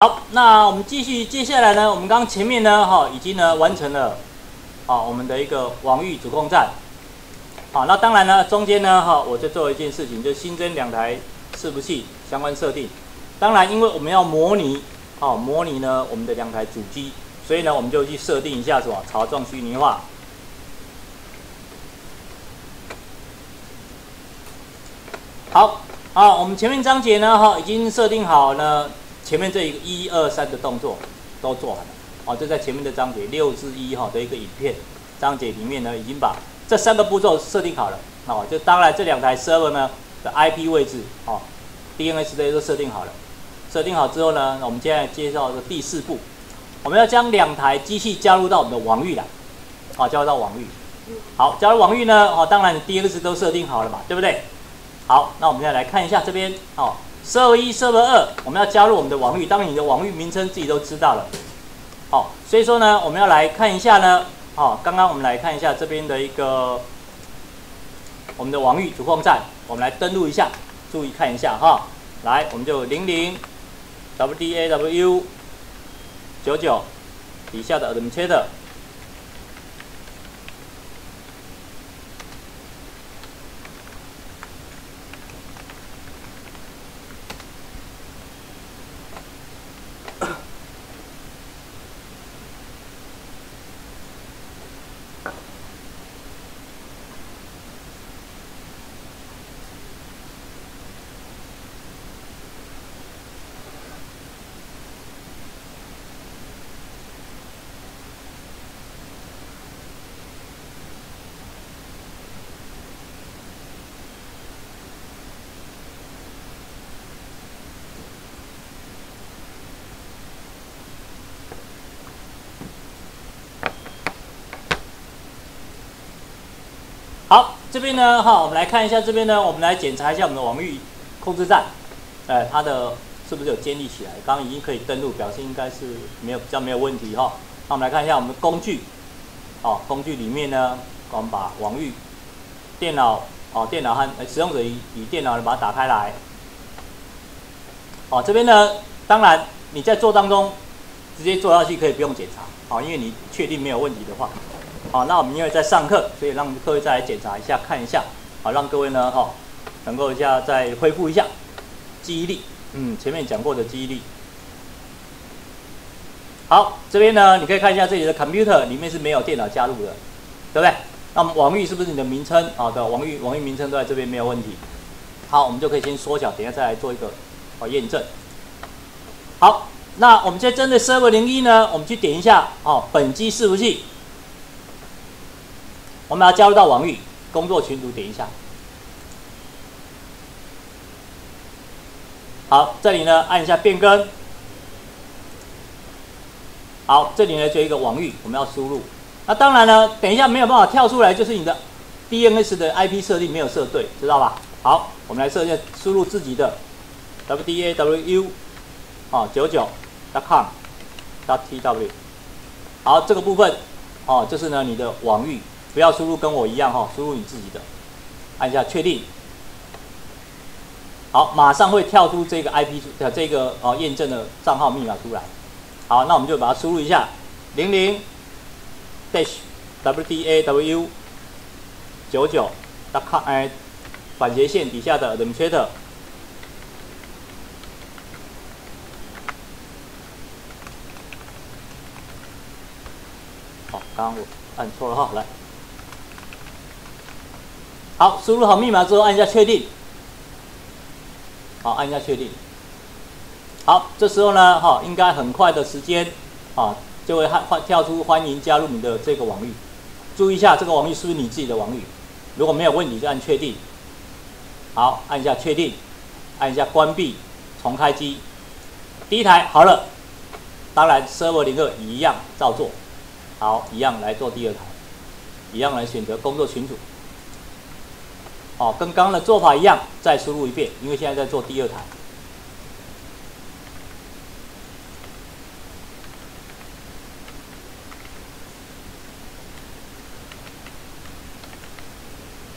好，那我们继续，接下来呢，我们刚前面呢，哈，已经呢完成了，啊，我们的一个网域主控站，好，那当然呢，中间呢，哈，我就做一件事情，就新增两台伺服器相关设定。当然，因为我们要模拟，哦，模拟呢我们的两台主机，所以呢，我们就去设定一下什么槽状虚拟化。好，好，我们前面章节呢，哈，已经设定好呢。前面这一个一二三的动作都做完了，哦，就在前面的章节六至一哈的一个影片章节里面呢，已经把这三个步骤设定好了，哦，就当然这两台 server 呢的 IP 位置，哦，DNS 这些都设定好了，设定好之后呢，我们接下来介绍的第四步，我们要将两台机器加入到我们的网域来，啊，加入到网域，好，加入网域呢，哦，当然 DNS 都设定好了嘛，对不对？好，那我们现在来看一下这边，哦。Server 一、Server 二，我们要加入我们的网域。当然，你的网域名称自己都知道了。好，所以说呢，我们要来看一下呢。好，刚刚我们来看一下这边的一个我们的网域主控站，我们来登录一下，注意看一下哈。来，我们就零零 wdaw 九九底下的 administrator。好，这边呢，哈，我们来看一下这边呢，我们来检查一下我们的网域控制站，哎，它的是不是有建立起来？刚刚已经可以登录，表示应该是没有比较没有问题哈。那我们来看一下我们的工具，哦，工具里面呢，我们把网域电脑，哦，电脑和使用者以以电脑把它打开来。哦，这边呢，当然你在做当中直接做下去可以不用检查，哦，因为你确定没有问题的话。好，那我们因为在上课，所以让各位再来检查一下，看一下，好，让各位呢，哈，能够一下再恢复一下记忆力，嗯，前面讲过的记忆力。好，这边呢，你可以看一下这里的 computer 里面是没有电脑加入的，对不对？那么网域是不是你的名称？好的，网域网域名称都在这边没有问题。好，我们就可以先缩小，等下再来做一个哦验证。好，那我们现在针对 server 零一呢，我们去点一下哦，本机伺服器。我们要加入到网域工作群组，点一下。好，这里呢按一下变更。好，这里呢就一个网域，我们要输入。那当然呢，等一下没有办法跳出来，就是你的 DNS 的 IP 设定没有设对，知道吧？好，我们来设一下，输入自己的 WDAWU 啊九九 .com .tw。好，这个部分哦，就是呢你的网域。不要输入跟我一样哈，输入你自己的，按下确定。好，马上会跳出这个 IP 的这个哦验证的账号密码出来。好，那我们就把它输入一下，零零 dash wdaw 九九 .com 哎，反斜线底下的 administrator。好，刚刚我按错了哈，来。好，输入好密码之后，按一下确定。好，按一下确定。好，这时候呢，哈，应该很快的时间，啊，就会欢欢跳出欢迎加入你的这个网域。注意一下，这个网域是不是你自己的网域？如果没有问题，就按确定。好，按一下确定，按一下关闭，重开机。第一台好了，当然 Server 零二一样照做。好，一样来做第二台，一样来选择工作群组。哦，跟刚刚的做法一样，再输入一遍，因为现在在做第二台。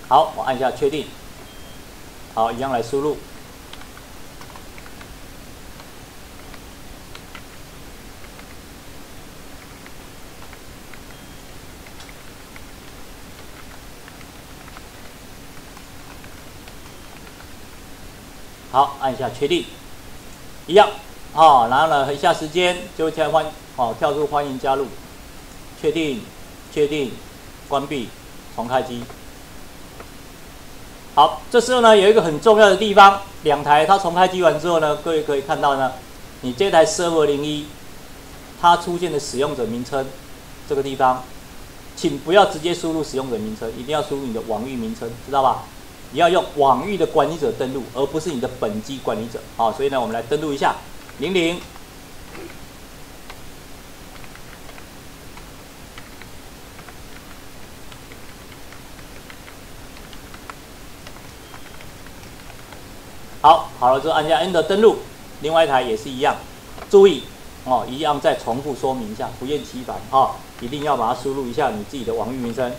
好，我按下确定。好，一样来输入。好，按一下确定，一样，好，然后呢，一下时间就会跳欢，好，跳出欢迎加入，确定，确定，关闭，重开机。好，这时候呢，有一个很重要的地方，两台它重开机完之后呢，各位可以看到呢，你这台 Server 零一，它出现的使用者名称这个地方，请不要直接输入使用者名称，一定要输入你的网域名称，知道吧？你要用网域的管理者登录，而不是你的本机管理者。好，所以呢，我们来登录一下零零。好，好了之后按下 Enter 登录，另外一台也是一样，注意哦，一样再重复说明一下，不厌其烦哈，一定要把它输入一下你自己的网域名称。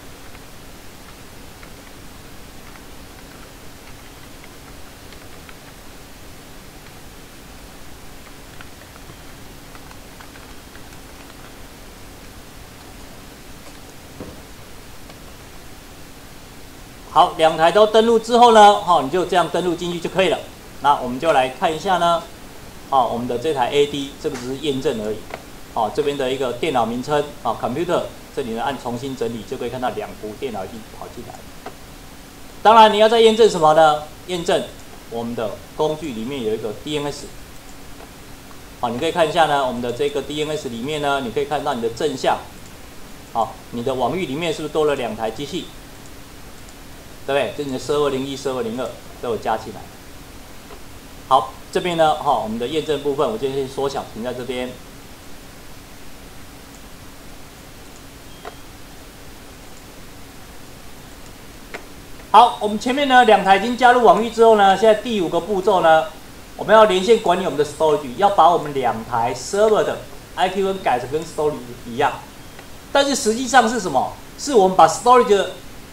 好，两台都登录之后呢，好，你就这样登录进去就可以了。那我们就来看一下呢，好，我们的这台 AD 这个只是验证而已。好，这边的一个电脑名称，啊，computer，这里呢按重新整理就可以看到两部电脑已经跑进来。当然你要再验证什么呢？验证我们的工具里面有一个 DNS。好，你可以看一下呢，我们的这个 DNS 里面呢，你可以看到你的正向，好，你的网域里面是不是多了两台机器？对不对？这你的 server 零一、server 零二都有加起来。好，这边呢，哈，我们的验证部分，我就先缩小，停在这边。好，我们前面呢两台已经加入网域之后呢，现在第五个步骤呢，我们要连线管理我们的 storage，要把我们两台 server 的 IPv 改成跟 storage 一样。但是实际上是什么？是我们把 storage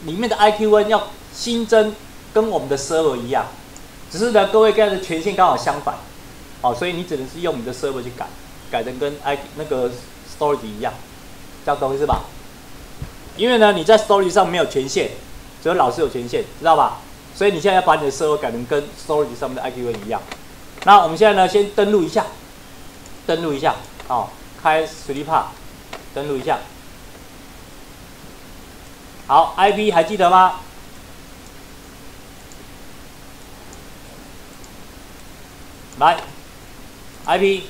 里面的 IPv 要新增跟我们的 server 一样，只是呢，各位盖的权限刚好相反，好，所以你只能是用你的 server 去改，改成跟 i 那个 storage 一样，这样懂意思吧？因为呢，你在 storage 上没有权限，只有老师有权限，知道吧？所以你现在要把你的 server 改成跟 storage 上面的 IQV 一样。那我们现在呢，先登录一下，登录一下，哦，开 s l e e p a 登录一下，好，IP 还记得吗？来，IP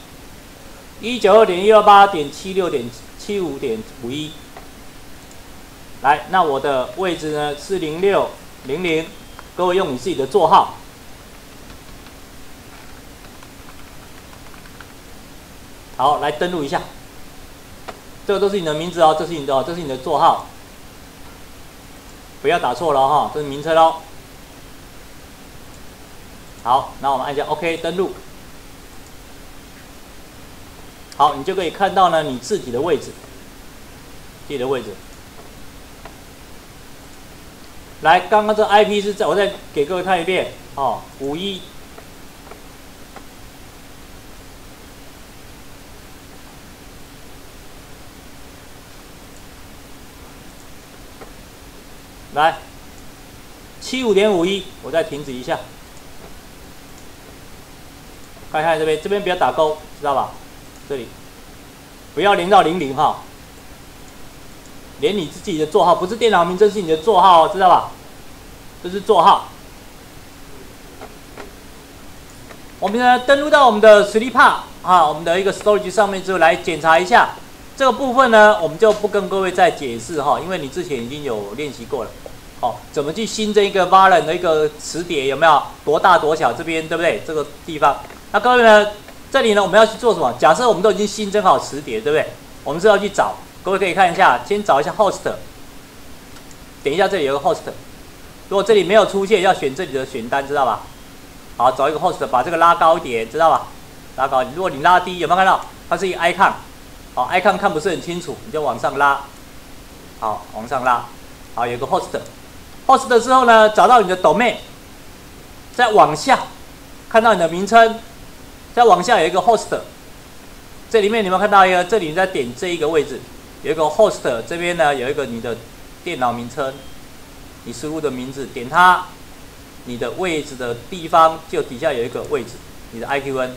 一九二点一二八点七六点七五点五一。来，那我的位置呢是零六零零，各位用你自己的座号。好，来登录一下，这个都是你的名字哦，这是你的，这是你的座号，不要打错了哈，这是名称哦。好，那我们按下 OK 登录。好，你就可以看到呢，你自己的位置，自己的位置。来，刚刚这 IP 是在，我再给各位看一遍，哦，五一。来，七五点五一，我再停止一下。看看这边，这边不要打勾，知道吧？这里不要连到零零哈，连你自己的座号，不是电脑名称，是你的座号，知道吧？这是座号。我们呢登录到我们的 Sleepa 啊，我们的一个 Storage 上面之后来检查一下这个部分呢，我们就不跟各位再解释哈，因为你之前已经有练习过了。好，怎么去新增一个 Valen 的一个磁碟？有没有多大多小？这边对不对？这个地方。那各位呢？这里呢，我们要去做什么？假设我们都已经新增好磁碟，对不对？我们是要去找，各位可以看一下，先找一下 host，点一下这里有个 host，如果这里没有出现，要选这里的选单，知道吧？好，找一个 host，把这个拉高一点，知道吧？拉高，如果你拉低，有没有看到？它是一个 icon，好，icon 看不是很清楚，你就往上拉，好，往上拉，好，有个 host，host 之后呢，找到你的 domain，再往下。看到你的名称，再往下有一个 host，这里面你们看到一个，这里在点这一个位置，有一个 host，这边呢有一个你的电脑名称，你输入的名字，点它，你的位置的地方就底下有一个位置，你的 IQN。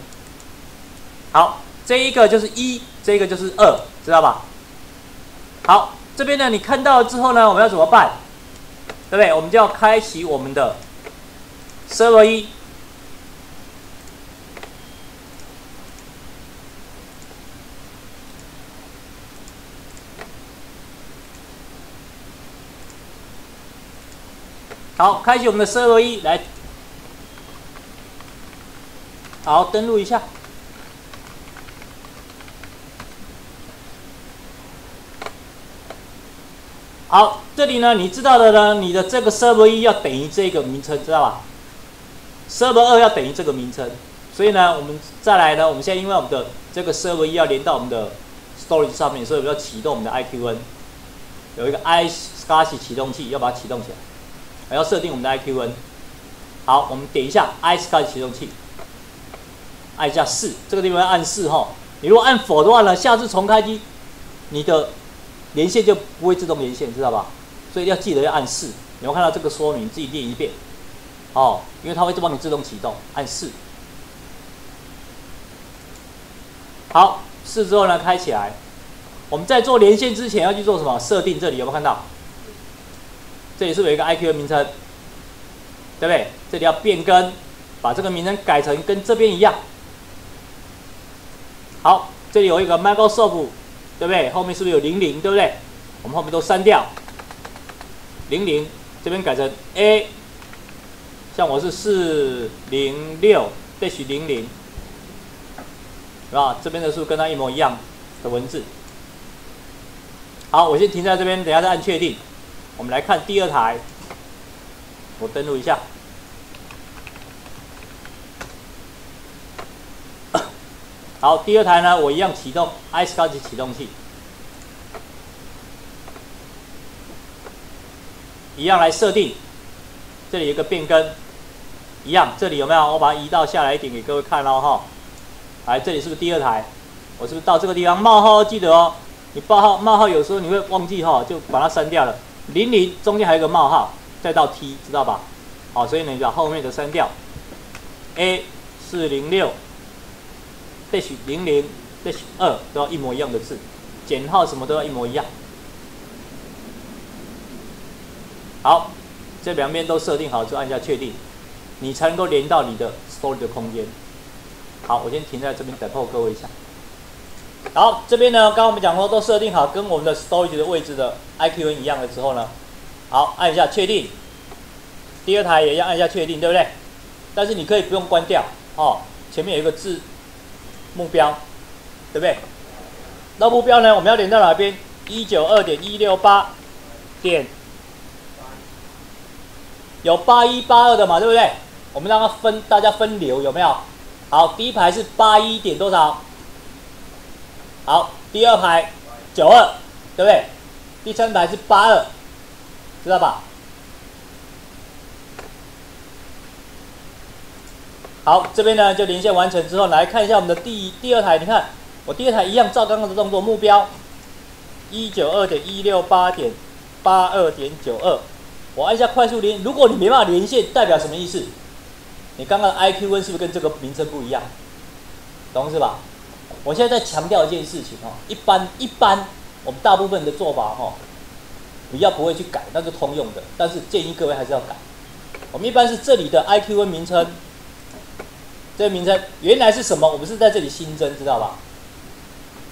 好，这一个就是一，这个就是二，知道吧？好，这边呢你看到之后呢，我们要怎么办？对不对？我们就要开启我们的 Server 一。好，开启我们的 Server 一来，好，登录一下。好，这里呢，你知道的呢，你的这个 Server 一要等于这个名称，知道吧？Server 二要等于这个名称，所以呢，我们再来呢，我们现在因为我们的这个 Server 一要连到我们的 Storage 上面，所以我们要启动我们的 IQN，有一个 i s c a s i 启动器，要把它启动起来。还要设定我们的 IQN，好，我们点一下 iSCSI 启动器，按一下四，这个地方要按四哈。你如果按否的话呢，下次重开机，你的连线就不会自动连线，知道吧？所以要记得要按四。你会看到这个说明，自己念一遍，哦，因为它会帮你自动启动，按四。好，四之后呢，开起来。我们在做连线之前要去做什么？设定这里有没有看到？这里是有一个 IQ 的名称，对不对？这里要变更，把这个名称改成跟这边一样。好，这里有一个 Microsoft，对不对？后面是不是有零零，对不对？我们后面都删掉，零零这边改成 A，像我是四零六 dash 零零，是吧？这边的数跟它一模一样的文字。好，我先停在这边，等下再按确定。我们来看第二台，我登录一下。好，第二台呢，我一样启动 iSCSI 启动器，一样来设定。这里有个变更，一样，这里有没有？我把它移到下来一点给各位看喽哈。来，这里是不是第二台？我是不是到这个地方冒号？记得哦，你冒号冒号有时候你会忘记哈，就把它删掉了。零零中间还有个冒号，再到 T，知道吧？好，所以呢，把后面的删掉。A 四零六，dash 零零 dash 二都要一模一样的字，减号什么都要一模一样。好，这两边都设定好，就按下确定，你才能够连到你的 storage 的空间。好，我先停在这边等候各位一下。好，这边呢，刚刚我们讲过都设定好，跟我们的 storage 的位置的 IQN 一样的之后呢，好，按一下确定。第二台也要按一下确定，对不对？但是你可以不用关掉哦，前面有一个字目标，对不对？那目标呢，我们要连到哪边？一九二点一六八点，有八一八二的嘛，对不对？我们让它分，大家分流有没有？好，第一排是八一点多少？好，第二排九二，对不对？第三排是八二，知道吧？好，这边呢就连线完成之后，来看一下我们的第第二台。你看，我第二台一样照刚刚的动作，目标一九二点一六八点八二点九二，我按下快速连。如果你没办法连线，代表什么意思？你刚刚 IQ 温是不是跟这个名称不一样？懂是吧？我现在在强调一件事情哦，一般一般我们大部分的做法哈，比较不会去改，那是通用的。但是建议各位还是要改。我们一般是这里的 IQN 名称，这个名称原来是什么？我们是在这里新增，知道吧？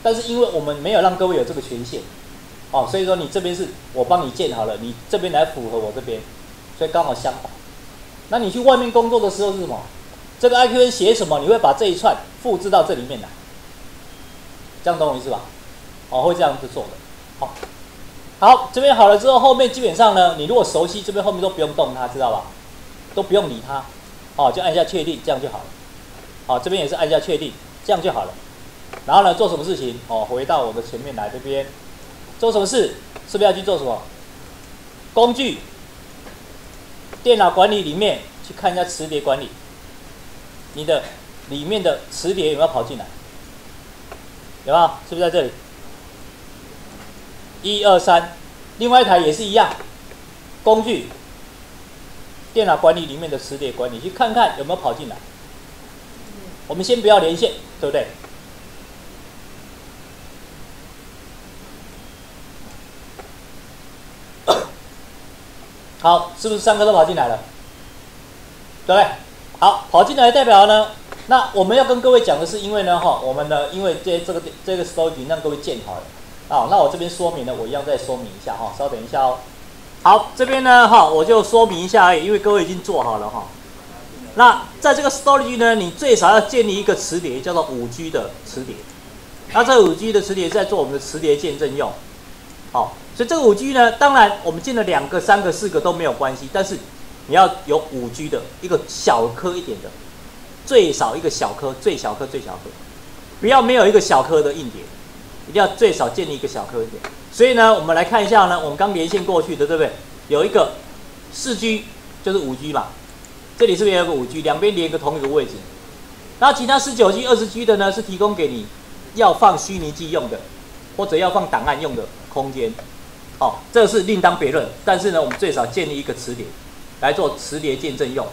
但是因为我们没有让各位有这个权限，哦，所以说你这边是我帮你建好了，你这边来符合我这边，所以刚好相反。那你去外面工作的时候是什么？这个 IQN 写什么？你会把这一串复制到这里面来。这样懂我意思吧？哦，会这样子做的。好，好，这边好了之后，后面基本上呢，你如果熟悉，这边后面都不用动它，知道吧？都不用理它，哦，就按下确定，这样就好了。好，这边也是按下确定，这样就好了。然后呢，做什么事情？哦，回到我的前面来这边，做什么事？是不是要去做什么？工具，电脑管理里面去看一下磁碟管理，你的里面的磁碟有没有跑进来？有没有？是不是在这里？一二三，另外一台也是一样。工具，电脑管理里面的磁碟管理，去看看有没有跑进来。我们先不要连线，对不对？好，是不是三个都跑进来了？对不对？好，跑进来代表呢，那我们要跟各位讲的是，因为呢，哈，我们呢，因为这这个这个 storage 让各位建好了，啊，那我这边说明呢，我一样再说明一下哈，稍等一下哦。好，这边呢，哈，我就说明一下而已，因为各位已经做好了哈。那在这个 storage 呢，你最少要建立一个磁碟，叫做五 G 的磁碟。那这五 G 的磁碟在做我们的磁碟见证用，好。所以这个五 G 呢，当然我们建了两个、三个、四个都没有关系，但是你要有五 G 的一个小颗一点的，最少一个小颗，最小颗最小颗，不要没有一个小颗的硬碟，一定要最少建立一个小颗一点。所以呢，我们来看一下呢，我们刚连线过去的，对不对？有一个四 G 就是五 G 嘛，这里是不是有个五 G？两边连一个同一个位置。那其他十九 G、二十 G 的呢，是提供给你要放虚拟机用的，或者要放档案用的空间。哦，这是另当别论，但是呢，我们最少建立一个磁碟来做磁碟见证用。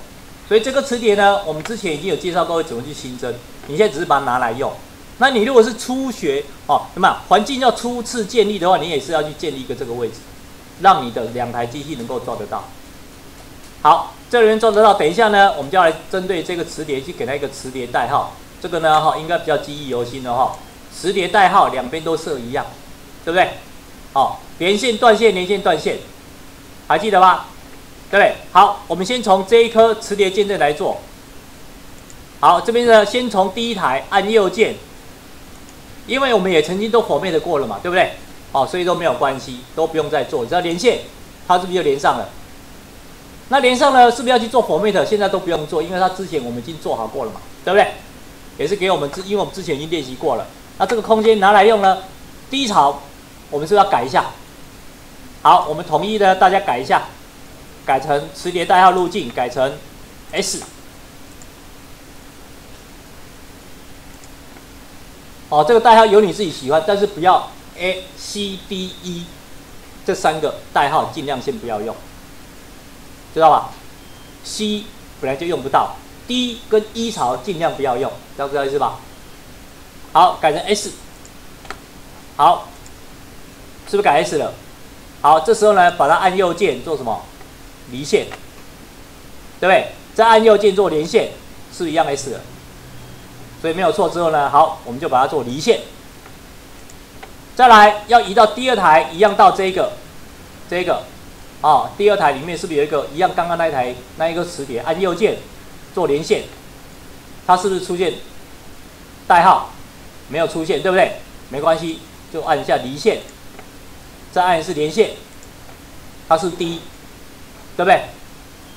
所以这个磁碟呢，我们之前已经有介绍各位怎么去新增，你现在只是把它拿来用。那你如果是初学哦，那么环境要初次建立的话，你也是要去建立一个这个位置，让你的两台机器能够抓得到。好，这边抓得到，等一下呢，我们就要来针对这个磁碟去给它一个磁碟代号。这个呢，哈，应该比较记忆犹新的哈，磁碟代号两边都设一样，对不对？好。连线断线，连线断线，还记得吧？对不对？好，我们先从这一颗磁碟见证来做。好，这边呢，先从第一台按右键，因为我们也曾经都火灭的过了嘛，对不对？好，所以都没有关系，都不用再做。只要连线，它是不是就连上了？那连上了，是不是要去做火灭的？现在都不用做，因为它之前我们已经做好过了嘛，对不对？也是给我们之，因为我们之前已经练习过了。那这个空间拿来用呢？低潮，我们是不是要改一下？好，我们统一的，大家改一下，改成磁碟代号路径，改成 S。哦，这个代号有你自己喜欢，但是不要 A、C、D、E 这三个代号，尽量先不要用，知道吧？C 本来就用不到，D 跟 E 槽尽量不要用，知道这意思吧？好，改成 S。好，是不是改 S 了？好，这时候呢，把它按右键做什么？离线，对不对？再按右键做连线，是一样 S 的，所以没有错。之后呢，好，我们就把它做离线。再来要移到第二台，一样到这个，这个，啊，第二台里面是不是有一个一样？刚刚那一台那一个磁碟，按右键做连线，它是不是出现代号？没有出现，对不对？没关系，就按一下离线。再按一次连线，它是 D，对不对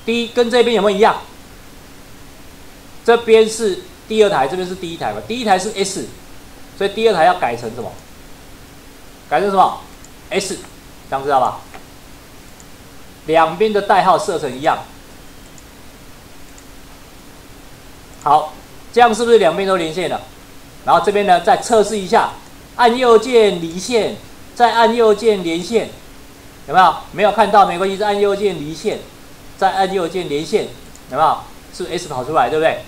？D 跟这边有没有一样？这边是第二台，这边是第一台嘛？第一台是 S，所以第二台要改成什么？改成什么？S，这样知道吧？两边的代号设成一样。好，这样是不是两边都连线了？然后这边呢，再测试一下，按右键离线。再按右键连线，有没有？没有看到没关系，再按右键离线，再按右键连线，有没有？是 S 跑出来，对不对？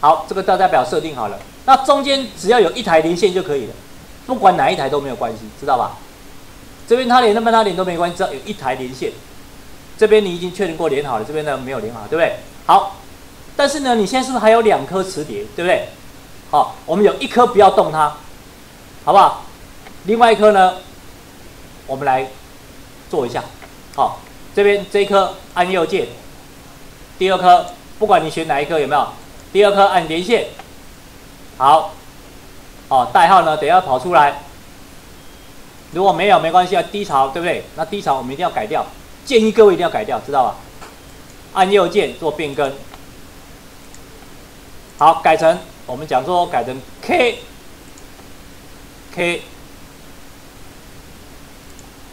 好，这个大代表设定好了。那中间只要有一台连线就可以了，不管哪一台都没有关系，知道吧？这边它连，那边它连都没关系，只要有一台连线。这边你已经确认过连好了，这边呢没有连好，对不对？好，但是呢，你现在是不是还有两颗磁碟，对不对？好，我们有一颗不要动它，好不好？另外一颗呢，我们来做一下。好，这边这一颗按右键，第二颗不管你选哪一颗有没有？第二颗按连线。好，哦，代号呢？等下跑出来。如果没有没关系啊，低潮对不对？那低潮我们一定要改掉，建议各位一定要改掉，知道吧？按右键做变更。好，改成我们讲说改成 K K。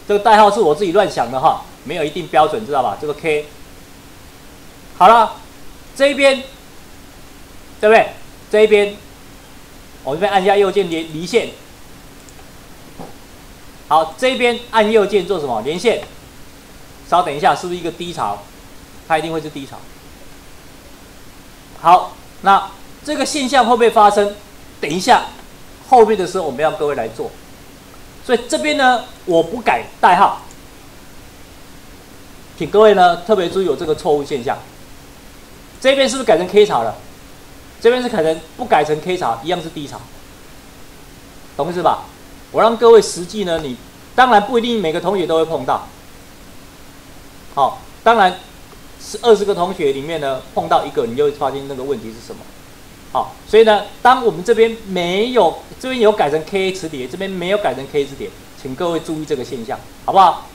这个代号是我自己乱想的哈，没有一定标准，知道吧？这个 K，好了，这一边，对不对？这一边，我这边按下右键连离线。好，这边按右键做什么？连线。稍等一下，是不是一个低潮？它一定会是低潮。好，那这个现象会不会发生？等一下后面的时候我们要各位来做。所以这边呢，我不改代号，请各位呢特别注意有这个错误现象。这边是不是改成 K 潮了？这边是可能不改成 K 潮，一样是低潮，懂意思吧？我让各位实际呢，你当然不一定每个同学都会碰到。好，当然是二十个同学里面呢碰到一个，你就会发现那个问题是什么。好，所以呢，当我们这边没有这边有改成 K 磁碟，这边没有改成 K 磁碟，请各位注意这个现象，好不好？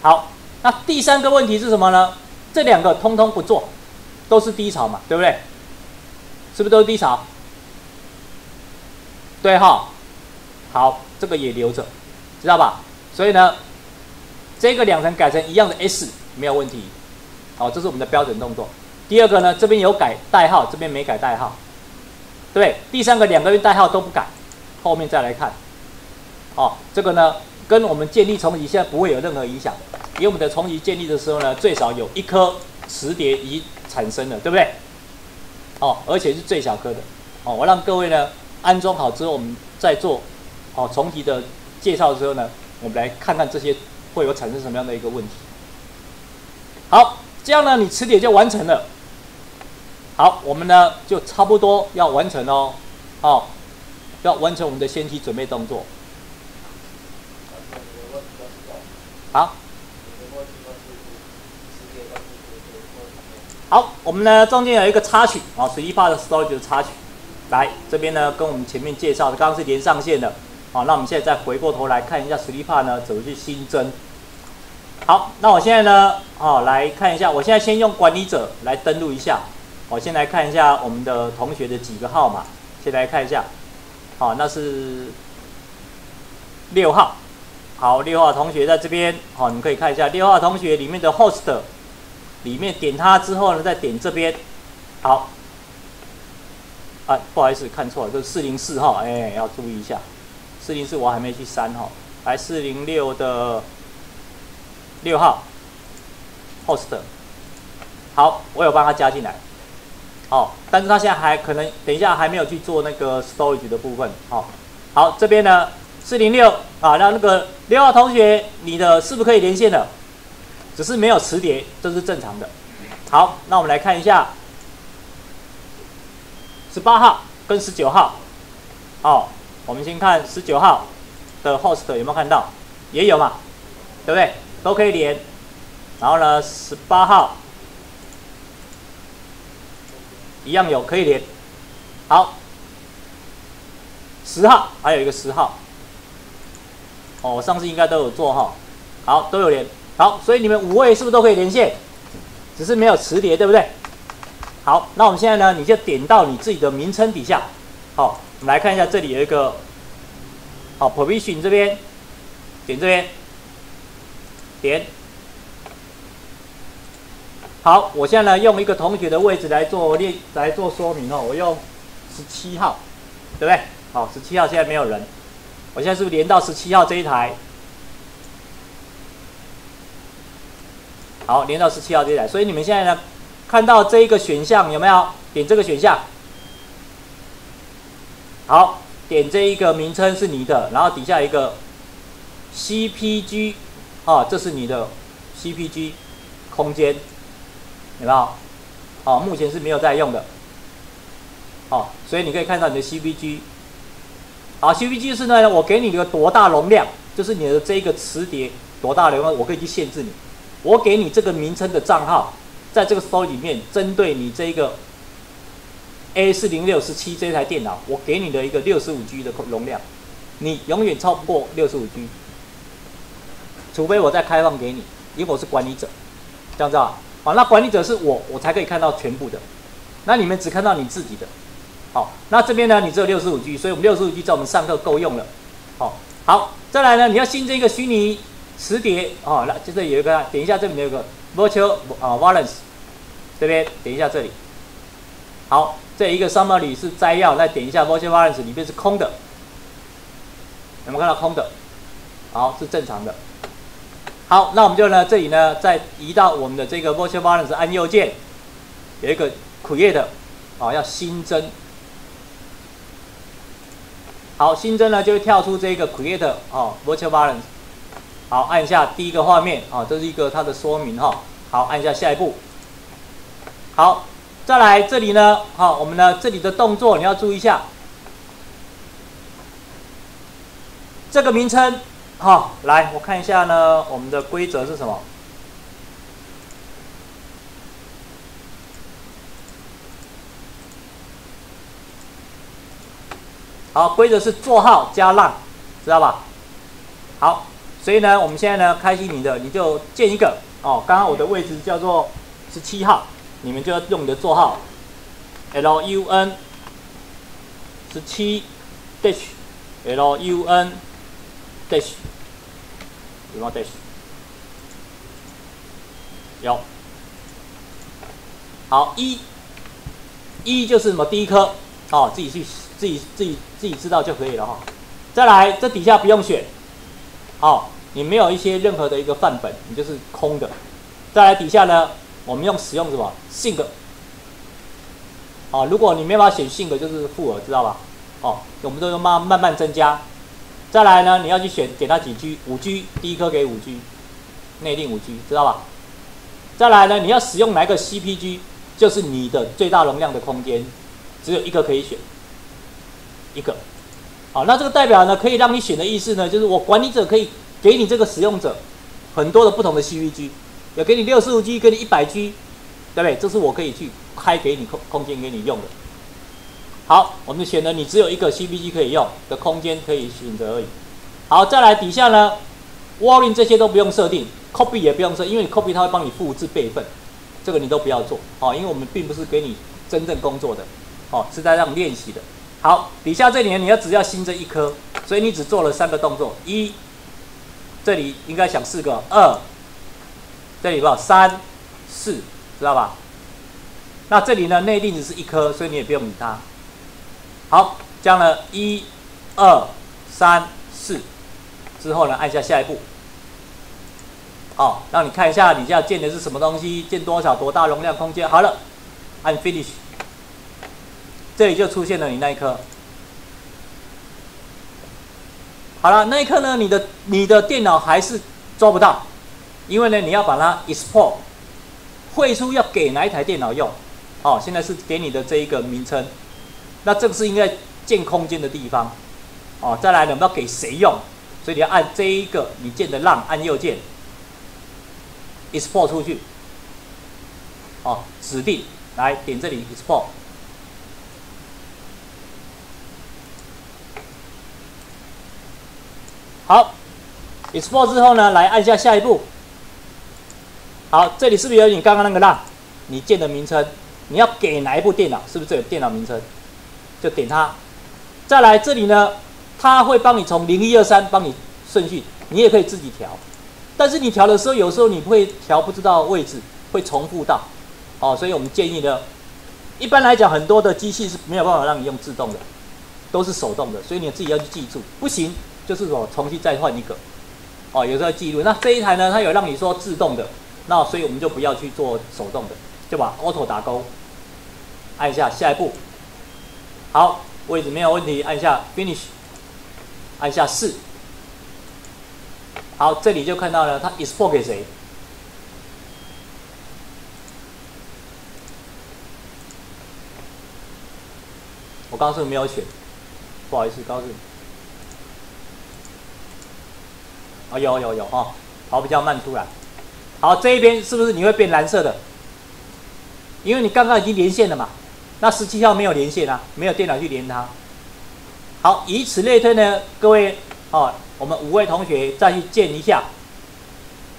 好，那第三个问题是什么呢？这两个通通不做，都是低潮嘛，对不对？是不是都是低潮？对哈，好，这个也留着，知道吧？所以呢，这个两层改成一样的 S 没有问题，好，这是我们的标准动作。第二个呢，这边有改代号，这边没改代号，对第三个两个月代号都不改，后面再来看。哦，这个呢，跟我们建立重移现在不会有任何影响，因为我们的重移建立的时候呢，最少有一颗磁碟已产生了，对不对？哦，而且是最小颗的。哦，我让各位呢安装好之后，我们再做哦重提的介绍的时候呢，我们来看看这些会有产生什么样的一个问题。好，这样呢，你磁碟就完成了。好，我们呢就差不多要完成哦，哦，要完成我们的先期准备动作。好。好，我们呢中间有一个插曲啊，十一帕的 storage 的插曲，来这边呢跟我们前面介绍的刚刚是连上线的，好，那我们现在再回过头来看一下十一帕呢怎么去新增。好，那我现在呢，哦来看一下，我现在先用管理者来登录一下，我先来看一下我们的同学的几个号码，先来看一下，好，那是六号，好，六号同学在这边，好，你可以看一下六号同学里面的 host。里面点它之后呢，再点这边，好，啊，不好意思，看错了，这是四零四号，哎，要注意一下，四零四我还没去删哈，来四零六的六号，host，好，我有帮他加进来，好，但是他现在还可能等一下还没有去做那个 storage 的部分，好，好，这边呢四零六啊，那那个六号同学，你的是不是可以连线的？只是没有磁碟，这是正常的。好，那我们来看一下十八号跟十九号。哦，我们先看十九号的 host 有没有看到？也有嘛，对不对？都可以连。然后呢，十八号一样有可以连。好，十号还有一个十号。哦，我上次应该都有做哈。好，都有连。好，所以你们五位是不是都可以连线？只是没有磁碟，对不对？好，那我们现在呢，你就点到你自己的名称底下。好，我们来看一下，这里有一个好 provision 这边，点这边，点。好，我现在呢用一个同学的位置来做练来做说明哦，我用十七号，对不对？好，十七号现在没有人，我现在是不是连到十七号这一台？好，连到十七号这一台，所以你们现在呢，看到这一个选项有没有？点这个选项。好，点这一个名称是你的，然后底下一个 CPG，啊，这是你的 CPG 空间，有没有？哦，目前是没有在用的。好，所以你可以看到你的 CVG。好，CVG 是呢，我给你一个多大容量，就是你的这一个磁碟多大容量，我可以去限制你。我给你这个名称的账号，在这个 store 里面，针对你这一个 A 四零六十七这台电脑，我给你的一个六十五 G 的容量，你永远超不过六十五 G，除非我再开放给你，因为我是管理者，这样子啊？好，那管理者是我，我才可以看到全部的，那你们只看到你自己的。好，那这边呢，你只有六十五 G，所以我们六十五 G 在我们上课够用了。好，好，再来呢，你要新增一个虚拟。磁碟哦，来，就这有一个，点一下这里有一个 virtual 啊 valence，这边点一下这里。好，这一个 summary 是摘要，再点一下 virtual valence 里面是空的，有没有看到空的？好，是正常的。好，那我们就呢，这里呢，再移到我们的这个 virtual balance，按右键，有一个 create，啊，要新增。好，新增呢就会跳出这个 create，哦，virtual balance。好，按一下第一个画面，啊，这是一个它的说明哈。好，按一下下一步。好，再来这里呢，好，我们呢这里的动作你要注意一下，这个名称。好，来我看一下呢，我们的规则是什么？好，规则是座号加浪，知道吧？好，所以呢，我们现在呢，开启你的，你就建一个哦。刚刚我的位置叫做十七号，你们就要用你的座号，L U N 十七 dash L U N dash。有吗？对，有。好，一，一就是什么？第一颗，哦，自己去，自己自己自己知道就可以了哈。再来，这底下不用选，好，你没有一些任何的一个范本，你就是空的。再来底下呢，我们用使用什么？性格。哦，如果你没法选性格，就是负额，知道吧？哦，我们都用慢慢慢增加。再来呢，你要去选给它几 G，五 G，第一颗给五 G，内定五 G，知道吧？再来呢，你要使用哪个 CPG，就是你的最大容量的空间，只有一个可以选，一个。好，那这个代表呢，可以让你选的意思呢，就是我管理者可以给你这个使用者很多的不同的 CPG，有给你六十五 G，给你一百 G，对不对？这是我可以去开给你空空间给你用的。好，我们选的你只有一个 CPG 可以用的空间可以选择而已。好，再来底下呢，Warning 这些都不用设定，Copy 也不用设，因为 Copy 它会帮你复制备份，这个你都不要做。好，因为我们并不是给你真正工作的，哦，是在让练习的。好，底下这里呢你要只要新增一颗，所以你只做了三个动作：一，这里应该想四个；二，这里吧，三、四，知道吧？那这里呢，内定只是一颗，所以你也不用理它。好，样呢一、二、三、四之后呢，按下下一步。好，让你看一下你要建的是什么东西，建多少、多大容量空间。好了，按 Finish，这里就出现了你那一颗。好了，那一刻呢，你的你的电脑还是抓不到，因为呢，你要把它 Export 汇出要给哪一台电脑用。哦，现在是给你的这一个名称。那这个是应该建空间的地方，哦，再来呢，我们要给谁用？所以你要按这一个你建的浪，按右键，export 出去，哦，指定来点这里 export，好，export 之后呢，来按下下一步，好，这里是不是有你刚刚那个浪？你建的名称，你要给哪一部电脑？是不是这个电脑名称？就点它，再来这里呢，它会帮你从零一二三帮你顺序，你也可以自己调，但是你调的时候，有时候你会调不知道位置，会重复到，哦，所以我们建议呢，一般来讲，很多的机器是没有办法让你用自动的，都是手动的，所以你自己要去记住，不行就是说重新再换一个，哦，有时候记录。那这一台呢，它有让你说自动的，那所以我们就不要去做手动的，就把 Auto 打勾，按一下下一步。好，位置没有问题，按下 Finish，按下四。好，这里就看到了，它 Export 给谁？我告诉你没有选，不好意思，告诉你。啊，有有有哈，好，比较慢出来。好，这一边是不是你会变蓝色的？因为你刚刚已经连线了嘛。那十七号没有连线啊，没有电脑去连它。好，以此类推呢，各位哦，我们五位同学再去建一下，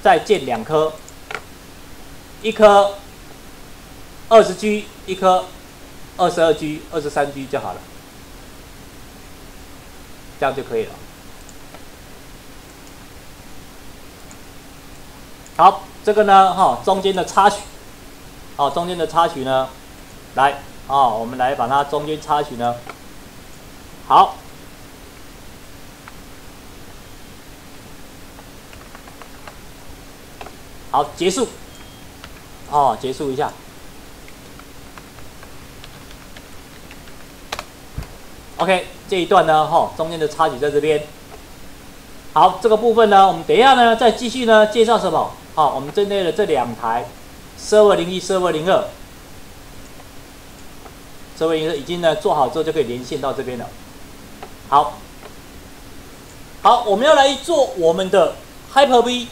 再建两颗，一颗二十 G，一颗二十二 G、二十三 G 就好了，这样就可以了。好，这个呢，哈，中间的插曲，哦，中间的插曲呢，来。哦，我们来把它中间插曲呢，好，好，结束。哦，结束一下。OK，这一段呢，哈，中间的插曲在这边。好，这个部分呢，我们等一下呢，再继续呢介绍什么？好，我们针对的这两台，Server 零一、Server 零二，Server 零二已经呢做好之后，就可以连线到这边了。好，好，我们要来做我们的 Hyper-V，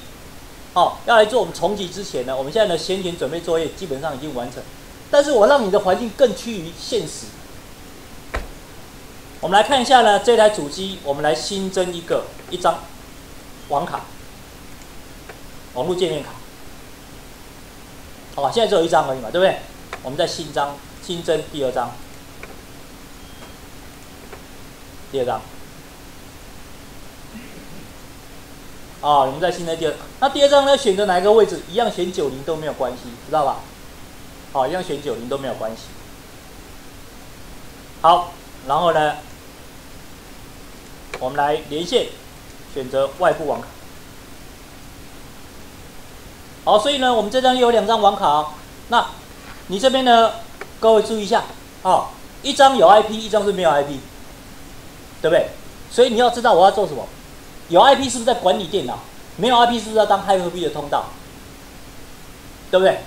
哦，要来做我们重启之前呢，我们现在的先前准备作业基本上已经完成，但是我让你的环境更趋于现实。我们来看一下呢，这台主机，我们来新增一个一张网卡，网络界面卡。好吧，现在只有一张而已嘛，对不对？我们再新增新增第二张，第二张。啊，我们在新增第二，那第二张呢？选择哪一个位置？一样选九零都没有关系，知道吧？好，一样选九零都没有关系。好，然后呢？我们来连线，选择外部网卡。好，所以呢，我们这张有两张网卡。那你这边呢，各位注意一下，啊，一张有 IP，一张是没有 IP，对不对？所以你要知道我要做什么。有 IP 是不是在管理电脑？没有 IP 是不是要当 Hyper-V 的通道？对不对？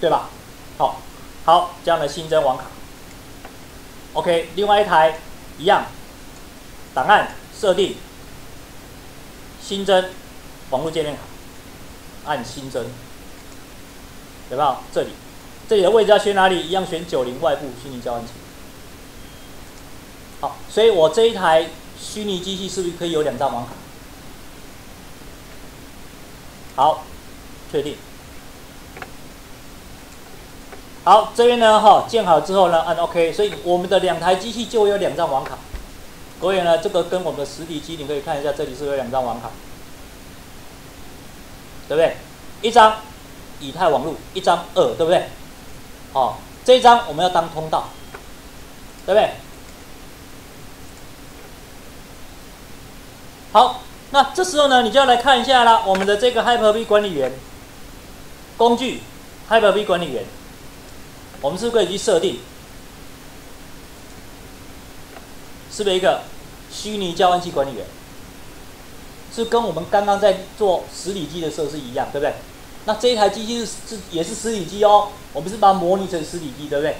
对吧？好，好，这样的新增网卡。OK，另外一台一样。档案设定，新增网络界面卡，按新增，有没有？这里，这里的位置要选哪里？一样选九零外部虚拟交换器。好，所以我这一台虚拟机器是不是可以有两张网卡？好，确定。好，这边呢，哈，建好之后呢，按 OK，所以我们的两台机器就会有两张网卡。各位呢，这个跟我们的实体机，你可以看一下，这里是有两张网卡，对不对？一张以太网络，一张二，对不对？哦，这一张我们要当通道，对不对？好，那这时候呢，你就要来看一下啦，我们的这个 Hyper-V 管理员工具，Hyper-V 管理员，我们是不是可以去设定？是不是一个虚拟交换器管理员？是跟我们刚刚在做实体机的时候是一样，对不对？那这一台机器是是也是实体机哦，我们是把它模拟成实体机，对不对？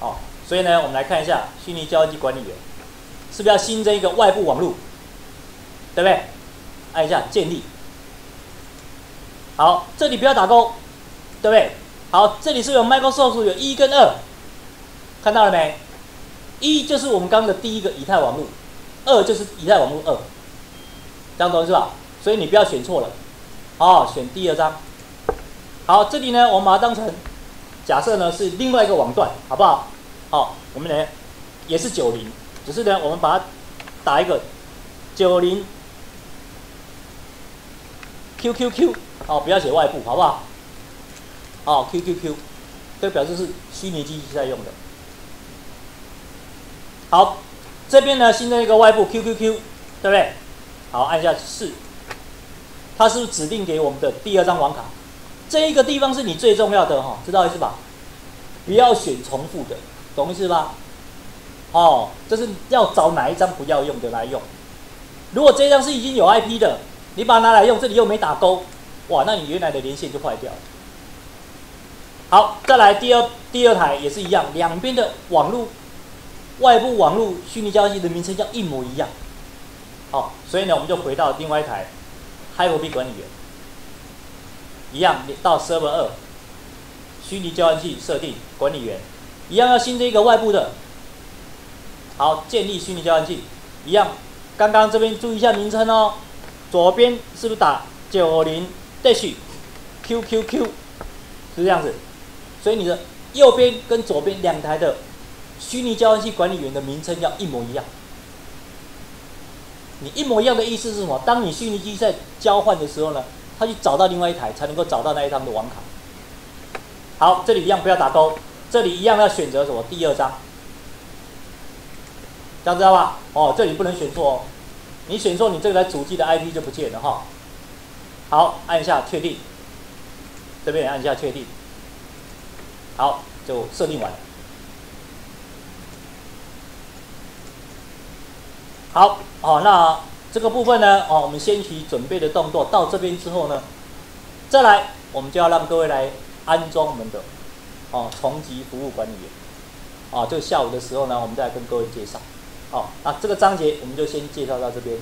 好，所以呢，我们来看一下虚拟交换机管理员，是不是要新增一个外部网络？对不对？按一下建立。好，这里不要打勾，对不对？好，这里是有 Microsoft 有一跟二，看到了没？一就是我们刚刚的第一个以太网络，二就是以太网络二，这样懂是吧？所以你不要选错了，哦，选第二张。好，这里呢，我们把它当成假设呢是另外一个网段，好不好？好，我们呢也是九零，只是呢我们把它打一个九零 QQQ，哦，不要写外部，好不好？哦，QQQ，这表示是虚拟机器在用的。好，这边呢新增一个外部 QQQ，对不对？好，按下四，它是不是指定给我们的第二张网卡？这一个地方是你最重要的哈，知道意思吧？不要选重复的，懂意思吧？哦，这是要找哪一张不要用的来用。如果这张是已经有 IP 的，你把它拿来用，这里又没打勾，哇，那你原来的连线就坏掉了。好，再来第二第二台也是一样，两边的网络。外部网络虚拟交换器的名称叫一模一样，好，所以呢，我们就回到另外一台 Hyper-V 管理员，一样到 Server 二，虚拟交换器设定管理员，一样要新增一个外部的，好，建立虚拟交换器，一样，刚刚这边注意一下名称哦，左边是不是打九零 dash QQQ，是这样子，所以你的右边跟左边两台的。虚拟交换器管理员的名称要一模一样。你一模一样的意思是什么？当你虚拟机在交换的时候呢，他去找到另外一台，才能够找到那一张的网卡。好，这里一样不要打勾，这里一样要选择什么？第二张，这样知道吧？哦，这里不能选错哦，你选错，你这台主机的 IP 就不见了哈。好，按一下确定。这边也按一下确定。好，就设定完。好，哦，那这个部分呢，哦，我们先去准备的动作到这边之后呢，再来，我们就要让各位来安装我们的哦，重级服务管理员。哦，就下午的时候呢，我们再来跟各位介绍。好，那这个章节我们就先介绍到这边。